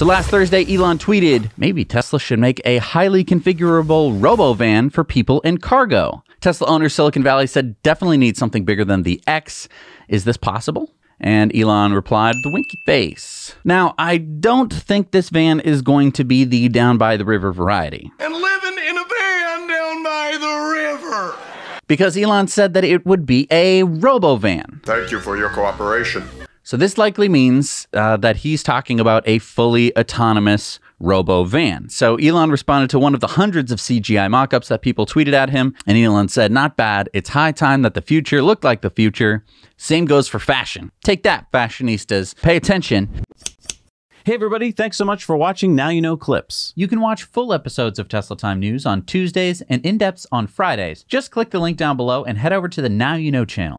So last Thursday, Elon tweeted, maybe Tesla should make a highly configurable robo van for people and cargo. Tesla owner Silicon Valley said definitely needs something bigger than the X. Is this possible? And Elon replied, the winky face. Now, I don't think this van is going to be the down by the river variety. And living in a van down by the river. Because Elon said that it would be a robo van. Thank you for your cooperation. So this likely means uh, that he's talking about a fully autonomous robo van. So Elon responded to one of the hundreds of CGI mockups that people tweeted at him, and Elon said, "Not bad. It's high time that the future looked like the future. Same goes for fashion. Take that, fashionistas. Pay attention." Hey everybody, thanks so much for watching Now You Know Clips. You can watch full episodes of Tesla Time News on Tuesdays and in-depths on Fridays. Just click the link down below and head over to the Now You Know channel.